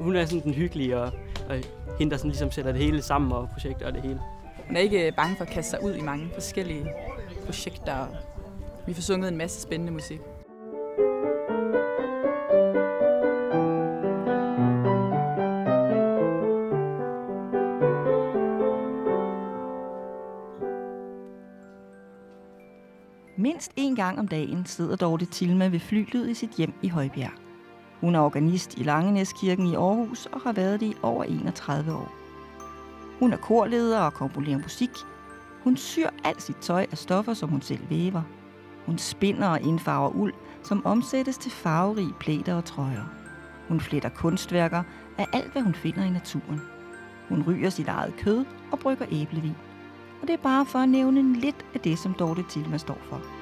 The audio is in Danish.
Hun er sådan den hyggelige, og, og hende, der sådan ligesom sætter det hele sammen, og projekter og det hele. Hun er ikke bange for at kaste sig ud i mange forskellige projekter. Vi får sunget en masse spændende musik. Mindst en gang om dagen sidder Dorte Tilma ved flyglet i sit hjem i Højbjerg. Hun er organist i Langenæskirken i Aarhus og har været det i over 31 år. Hun er korleder og komponerer musik. Hun syr alt sit tøj af stoffer, som hun selv væver. Hun spinder og indfarver uld, som omsættes til farverige plæter og trøjer. Hun fletter kunstværker af alt, hvad hun finder i naturen. Hun ryger sit eget kød og brygger æblevin. Og det er bare for at nævne lidt af det, som Dorte Tilma står for.